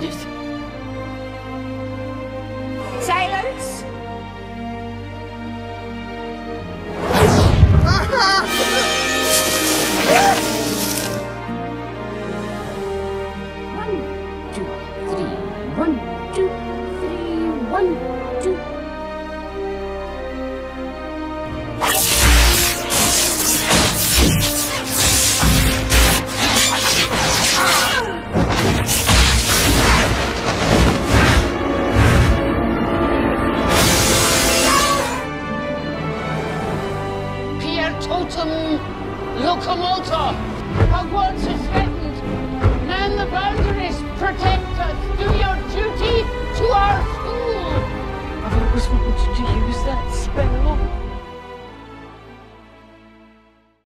just... Silence! one, two, three, one, two, three, one, two... totem locomotor. Hogwarts is